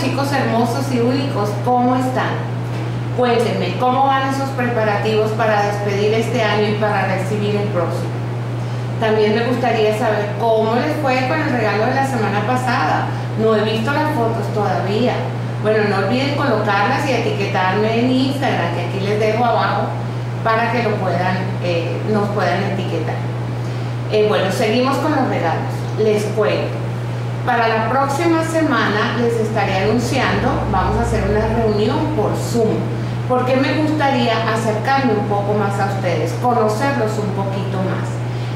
chicos hermosos y únicos, ¿cómo están? Cuéntenme, ¿cómo van esos preparativos para despedir este año y para recibir el próximo? También me gustaría saber cómo les fue con el regalo de la semana pasada. No he visto las fotos todavía. Bueno, no olviden colocarlas y etiquetarme en Instagram, que aquí les dejo abajo para que lo puedan, eh, nos puedan etiquetar. Eh, bueno, seguimos con los regalos. Les cuento. Para la próxima semana les estaré anunciando, vamos a hacer una reunión por Zoom, porque me gustaría acercarme un poco más a ustedes, conocerlos un poquito más.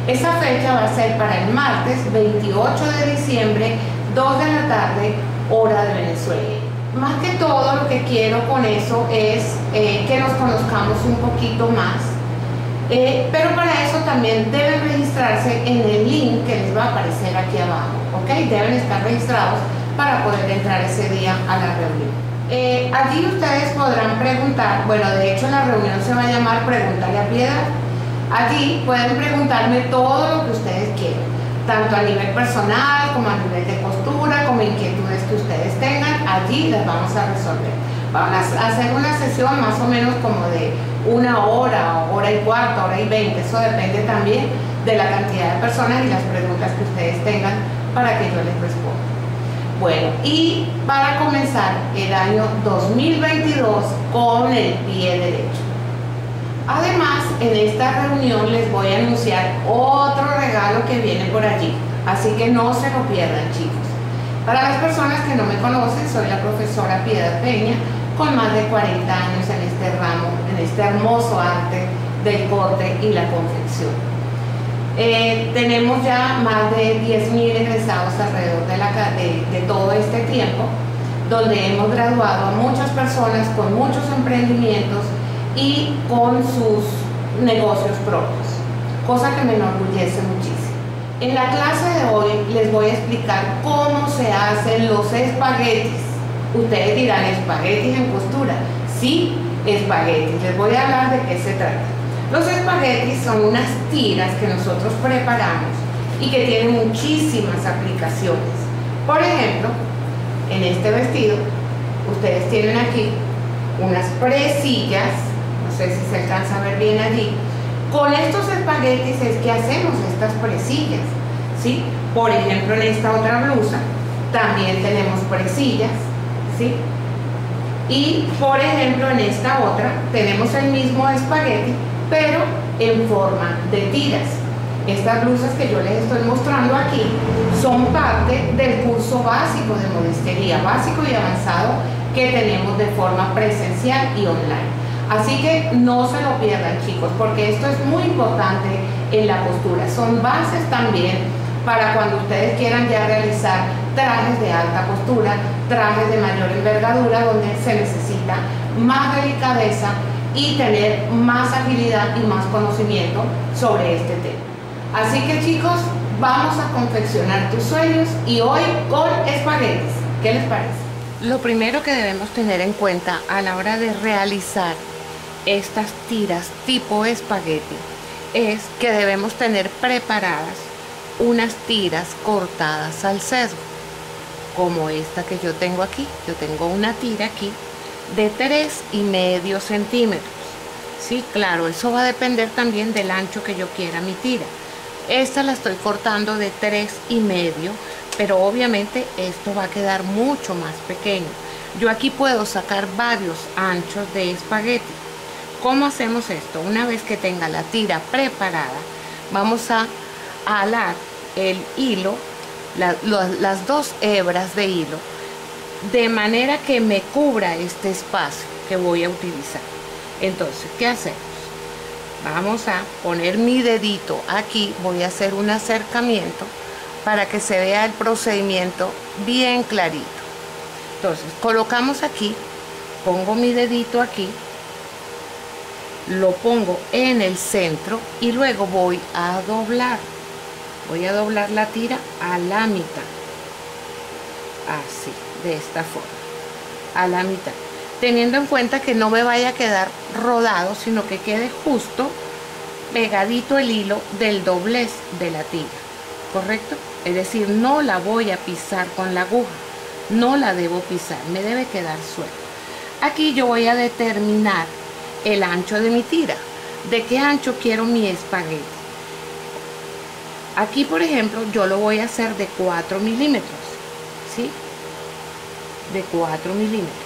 Esa fecha va a ser para el martes 28 de diciembre, 2 de la tarde, hora de Venezuela. Más que todo lo que quiero con eso es eh, que nos conozcamos un poquito más eh, pero para eso también deben registrarse en el link que les va a aparecer aquí abajo, ¿ok? Deben estar registrados para poder entrar ese día a la reunión. Eh, allí ustedes podrán preguntar, bueno, de hecho la reunión se va a llamar Pregúntale a Piedad. Allí pueden preguntarme todo lo que ustedes quieran, tanto a nivel personal como a nivel de costura, como inquietudes que ustedes tengan, allí las vamos a resolver. Vamos a hacer una sesión más o menos como de una hora, hora y cuarto, hora y veinte, eso depende también de la cantidad de personas y las preguntas que ustedes tengan para que yo les responda. Bueno, y para comenzar el año 2022 con el pie derecho. Además, en esta reunión les voy a anunciar otro regalo que viene por allí, así que no se lo pierdan chicos. Para las personas que no me conocen, soy la profesora Piedad Peña, con más de 40 años en este ramo, en este hermoso arte del corte y la confección. Eh, tenemos ya más de 10.000 egresados alrededor de, la, de, todo este tiempo, donde hemos graduado a muchas personas con muchos emprendimientos y con sus negocios propios, cosa que me enorgullece muchísimo. En la clase de hoy les voy a explicar cómo se hacen los espaguetis Ustedes dirán, espaguetis en costura. Sí, espaguetis. Les voy a hablar de qué se trata. Los espaguetis son unas tiras que nosotros preparamos y que tienen muchísimas aplicaciones. Por ejemplo, en este vestido, ustedes tienen aquí unas presillas, no sé si se alcanza a ver bien allí. Con estos espaguetis es que hacemos estas presillas, ¿sí? Por ejemplo, en esta otra blusa también tenemos presillas, Y por ejemplo en esta otra tenemos el mismo espagueti, pero en forma de tiras. Estas blusas que yo les estoy mostrando aquí son parte del curso básico de modestería, básico y avanzado que tenemos de forma presencial y online. Así que no se lo pierdan chicos, porque esto es muy importante en la postura. Son bases también para cuando ustedes quieran ya realizar trajes de alta postura, trajes de mayor envergadura donde se necesita más delicadeza y tener más agilidad y más conocimiento sobre este tema. Así que chicos, vamos a confeccionar tus sueños y hoy con espaguetis. ¿Qué les parece? Lo primero que debemos tener en cuenta a la hora de realizar estas tiras tipo espagueti es que debemos tener preparadas unas tiras cortadas al sesgo como esta que yo tengo aquí. Yo tengo una tira aquí de tres y medio centímetros. Sí, claro, eso va a depender también del ancho que yo quiera mi tira. Esta la estoy cortando de tres y medio, pero obviamente esto va a quedar mucho más pequeño. Yo aquí puedo sacar varios anchos de espagueti. ¿Cómo hacemos esto? Una vez que tenga la tira preparada, vamos a alar el hilo las dos hebras de hilo de manera que me cubra este espacio que voy a utilizar. Entonces, ¿qué hacemos? Vamos a poner mi dedito aquí, voy a hacer un acercamiento para que se vea el procedimiento bien clarito. Entonces, colocamos aquí, pongo mi dedito aquí, lo pongo en el centro y luego voy a doblar voy a doblar la tira a la mitad. Así de esta forma. A la mitad. Teniendo en cuenta que no me vaya a quedar rodado sino que quede justo pegadito el hilo del doblez de la tira. Correcto es decir no la voy a pisar con la aguja. No la debo pisar, me debe quedar suelta. Aquí yo voy a determinar el ancho de mi tira, de qué ancho quiero mi espagueti. Aquí, por ejemplo, yo lo voy a hacer de 4 milímetros, ¿sí? De 4 milímetros.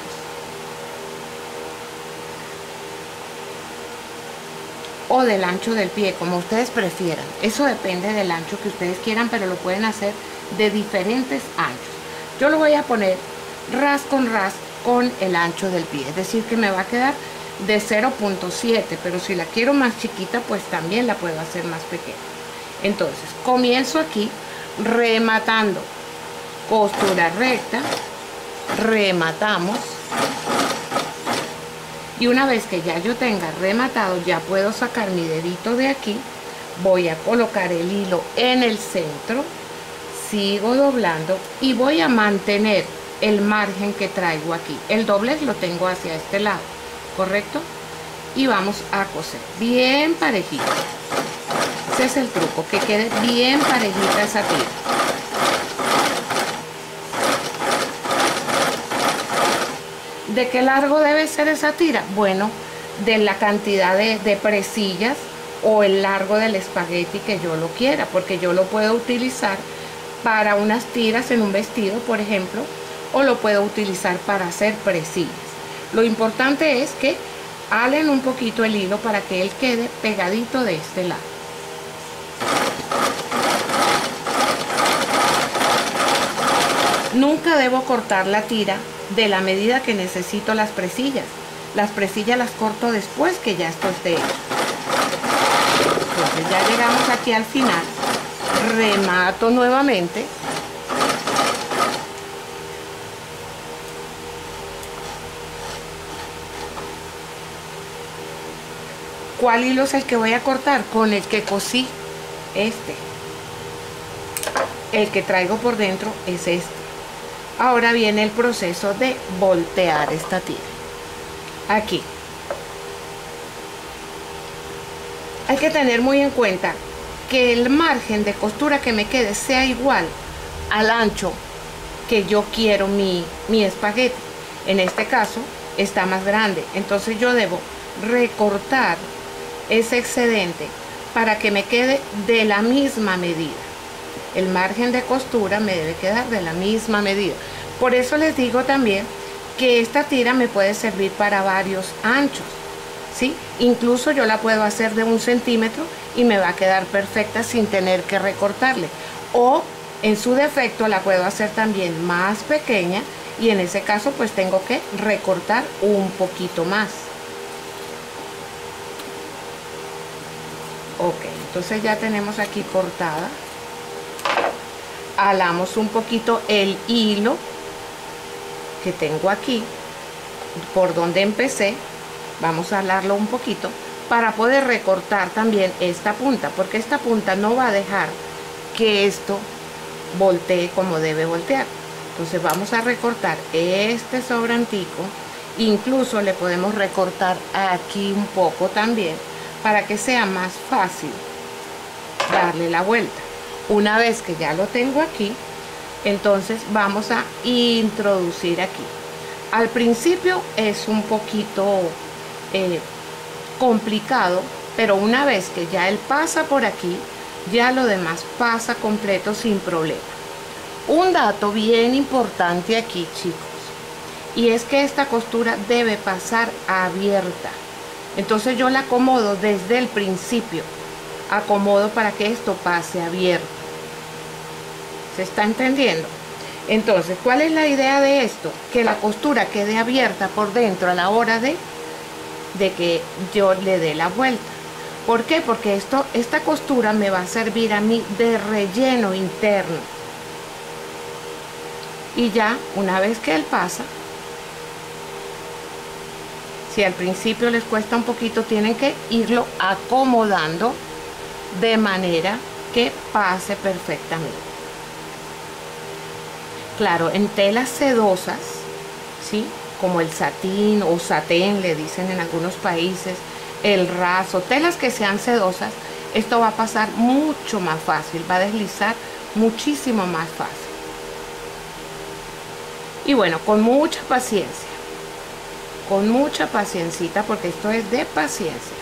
o del ancho del pie, como ustedes prefieran. Eso depende del ancho que ustedes quieran, pero lo pueden hacer de diferentes anchos. Yo lo voy a poner ras con ras con el ancho del pie, es decir, que me va a quedar de 0.7, pero si la quiero más chiquita, pues también la puedo hacer más pequeña. Entonces, comienzo aquí rematando. Costura recta, rematamos. Y una vez que ya yo tenga rematado ya puedo sacar mi dedito de aquí. Voy a colocar el hilo en el centro. Sigo doblando y voy a mantener el margen que traigo aquí. El doblez lo tengo hacia este lado correcto y vamos a coser. Bien parejito es el truco que quede bien parejita esa tira ¿De qué largo debe ser esa tira? Bueno, de la cantidad de, presillas o el largo del espagueti que yo lo quiera, porque yo lo puedo utilizar para unas tiras en un vestido, por ejemplo, o lo puedo utilizar para hacer presillas. Lo importante es que halen un poquito el hilo para que él quede pegadito de este lado. Nunca debo cortar la tira de la medida que necesito las presillas. Las presillas las corto después que ya esto esté hecho. Entonces ya llegamos aquí al final. Remato nuevamente. ¿Cuál hilo es el que voy a cortar? Con el que cosí este. El que traigo por dentro es este. Ahora viene el proceso de voltear esta tira. Aquí. Hay que tener muy en cuenta que el margen de costura que me quede sea igual al ancho que yo quiero mi, mi espagueti. En este caso está más grande. Entonces yo debo recortar ese excedente para que me quede de la misma medida el margen de costura me debe quedar de la misma medida. Por eso les digo también que esta tira me puede servir para varios anchos. ¿sí? Incluso yo la puedo hacer de un centímetro y me va a quedar perfecta sin tener que recortarle. O en su defecto la puedo hacer también más pequeña y en ese caso pues tengo que recortar un poquito más. Ok, entonces ya tenemos aquí cortada alamos un poquito el hilo que tengo aquí por donde empecé. Vamos a alarlo un poquito para poder recortar también esta punta porque esta punta no va a dejar que esto voltee como debe voltear. Entonces vamos a recortar este sobrantico. Incluso le podemos recortar aquí un poco también para que sea más fácil darle la vuelta una vez que ya lo tengo aquí, entonces vamos a introducir aquí. Al principio es un poquito eh, complicado, pero una vez que ya él pasa por aquí, ya lo demás pasa completo sin problema. Un dato bien importante aquí, chicos, y es que esta costura debe pasar abierta. Entonces yo la acomodo desde el principio, acomodo para que esto pase abierto. ¿Se está entendiendo? Entonces, ¿cuál es la idea de esto? Que la costura quede abierta por dentro a la hora de, de que yo le dé la vuelta. ¿Por qué? Porque esto, esta costura me va a servir a mí de relleno interno. Y ya, una vez que él pasa, si al principio les cuesta un poquito, tienen que irlo acomodando de manera que pase perfectamente. Claro, en telas sedosas, ¿sí? Como el satín o satén, le dicen en algunos países, el raso, telas que sean sedosas, esto va a pasar mucho más fácil, va a deslizar muchísimo más fácil. Y bueno, con mucha paciencia, con mucha paciencita, porque esto es de paciencia.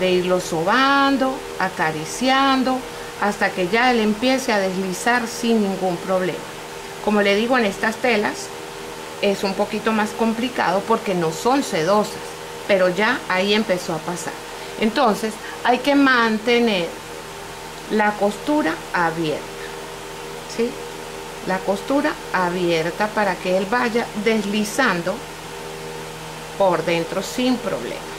De irlo sobando, acariciando, hasta que ya él empiece a deslizar sin ningún problema. Como le digo, en estas telas es un poquito más complicado porque no son sedosas, pero ya ahí empezó a pasar. Entonces hay que mantener la costura abierta, ¿sí? La costura abierta para que él vaya deslizando por dentro sin problema.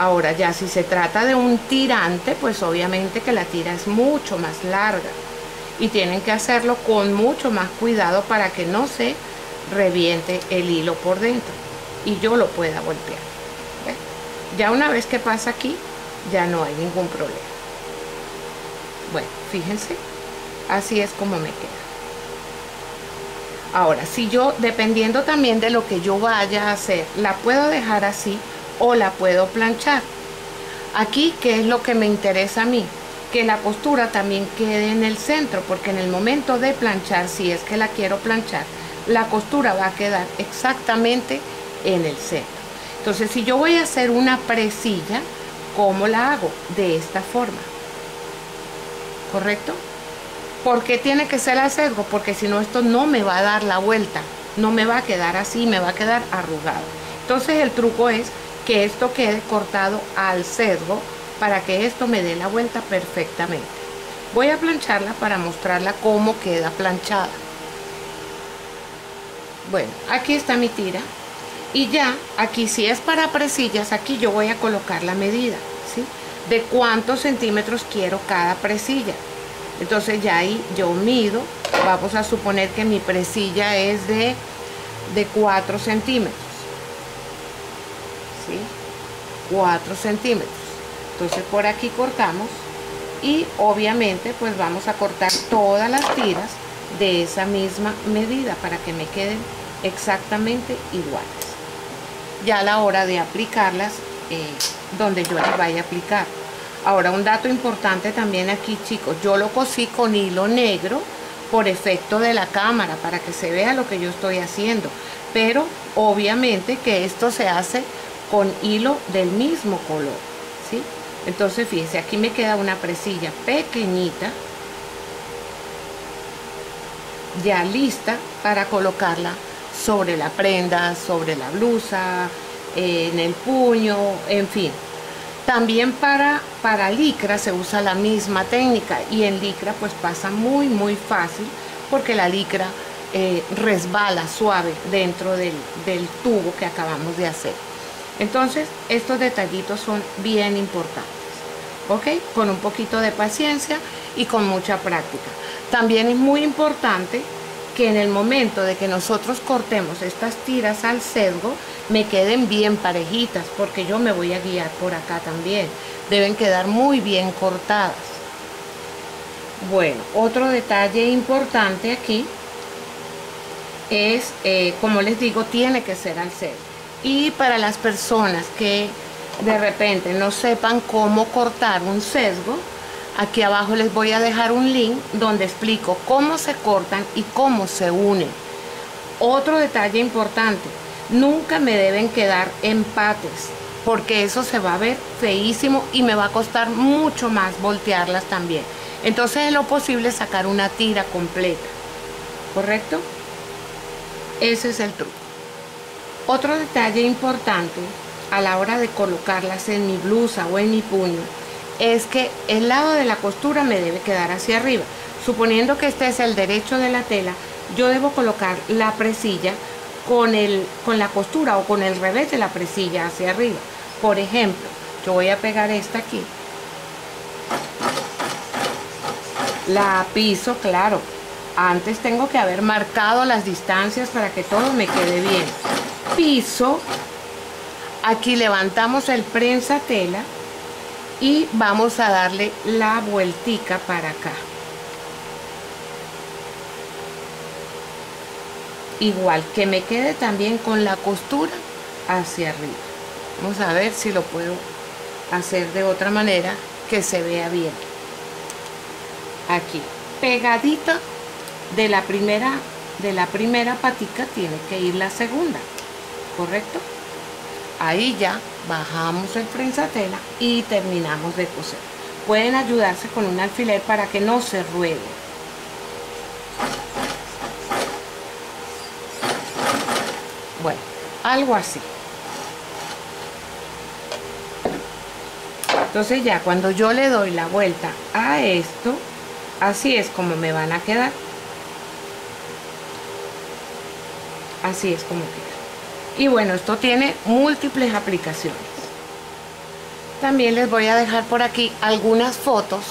Ahora ya si se trata de un tirante, pues obviamente que la tira es mucho más larga y tienen que hacerlo con mucho más cuidado para que no se reviente el hilo por dentro y yo lo pueda golpear. Ya una vez que pasa aquí, ya no hay ningún problema. Bueno, fíjense, así es como me queda. Ahora, si yo, dependiendo también de lo que yo vaya a hacer, la puedo dejar así o la puedo planchar. Aquí, ¿qué es lo que me interesa a mí? Que la costura también quede en el centro, porque en el momento de planchar, si es que la quiero planchar, la costura va a quedar exactamente en el centro. Entonces, si yo voy a hacer una presilla, ¿cómo la hago? De esta forma. ¿Correcto? ¿Por qué tiene que ser a sesgo? Porque si no, esto no me va a dar la vuelta. No me va a quedar así, me va a quedar arrugado. Entonces, el truco es que esto quede cortado al sesgo para que esto me dé la vuelta perfectamente. Voy a plancharla para mostrarla cómo queda planchada. Bueno, aquí está mi tira. Y ya, aquí si es para presillas, aquí yo voy a colocar la medida, ¿sí? De cuántos centímetros quiero cada presilla. Entonces ya ahí yo mido, vamos a suponer que mi presilla es de, de 4 centímetros. 4 centímetros. Entonces por aquí cortamos y obviamente pues vamos a cortar todas las tiras de esa misma medida para que me queden exactamente iguales. Ya a la hora de aplicarlas eh, donde yo las vaya a aplicar. Ahora un dato importante también aquí chicos. Yo lo cosí con hilo negro por efecto de la cámara para que se vea lo que yo estoy haciendo. Pero obviamente que esto se hace con hilo del mismo color, ¿sí? Entonces, fíjense, aquí me queda una presilla pequeñita, ya lista para colocarla sobre la prenda, sobre la blusa, en el puño, en fin. También para, para licra se usa la misma técnica y en licra pues pasa muy muy fácil porque la licra eh, resbala suave dentro del, del tubo que acabamos de hacer. Entonces, estos detallitos son bien importantes. ¿Ok? Con un poquito de paciencia y con mucha práctica. También es muy importante que en el momento de que nosotros cortemos estas tiras al sesgo, me queden bien parejitas, porque yo me voy a guiar por acá también. Deben quedar muy bien cortadas. Bueno, otro detalle importante aquí es, eh, como les digo, tiene que ser al sesgo. Y para las personas que de repente no sepan cómo cortar un sesgo, aquí abajo les voy a dejar un link donde explico cómo se cortan y cómo se unen. Otro detalle importante, nunca me deben quedar empates, porque eso se va a ver feísimo y me va a costar mucho más voltearlas también. Entonces es lo posible sacar una tira completa, ¿correcto? Ese es el truco. Otro detalle importante a la hora de colocarlas en mi blusa o en mi puño es que el lado de la costura me debe quedar hacia arriba. Suponiendo que este es el derecho de la tela, yo debo colocar la presilla con, el, con la costura o con el revés de la presilla hacia arriba. Por ejemplo, yo voy a pegar esta aquí. La piso, claro. Antes tengo que haber marcado las distancias para que todo me quede bien piso, aquí levantamos el prensa tela y vamos a darle la vueltica para acá. Igual que me quede también con la costura hacia arriba. Vamos a ver si lo puedo hacer de otra manera que se vea bien. aquí, pegadita de la primera, de la primera patica tiene que ir la segunda, ¿correcto? Ahí ya bajamos el prensatela y terminamos de coser. Pueden ayudarse con un alfiler para que no se ruede. Bueno, algo así. Entonces ya cuando yo le doy la vuelta a esto, así es como me van a quedar. Así es como queda. Y bueno, esto tiene múltiples aplicaciones. También les voy a dejar por aquí algunas fotos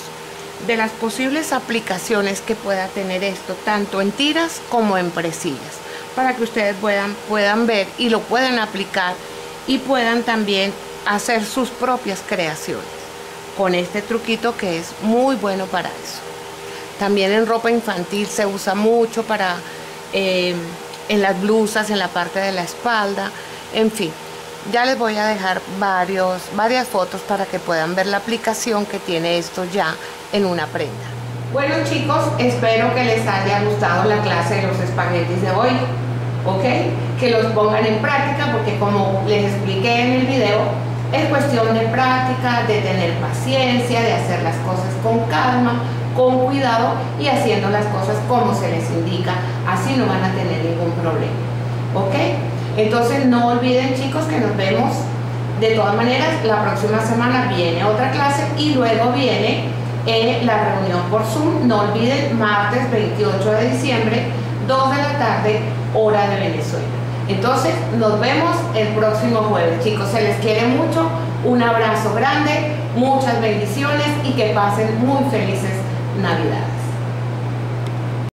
de las posibles aplicaciones que pueda tener esto, tanto en tiras como en presillas, para que ustedes puedan, puedan ver y lo puedan aplicar y puedan también hacer sus propias creaciones con este truquito que es muy bueno para eso. También en ropa infantil se usa mucho para eh, en las blusas, en la parte de la espalda, en fin. Ya les voy a dejar varios, varias fotos para que puedan ver la aplicación que tiene esto ya en una prenda. Bueno chicos, espero que les haya gustado la clase de los espaguetis de hoy, ¿ok? Que los pongan en práctica porque como les expliqué en el video, es cuestión de práctica, de tener paciencia, de hacer las cosas con calma, con cuidado y haciendo las cosas como se les indica, así no van a tener ningún problema. ¿Ok? Entonces no olviden chicos que nos vemos de todas maneras la próxima semana viene otra clase y luego viene eh, la reunión por Zoom. No olviden martes 28 de diciembre, 2 de la tarde, hora de Venezuela. Entonces nos vemos el próximo jueves. Chicos, se les quiere mucho. Un abrazo grande, muchas bendiciones y que pasen muy felices Navidades.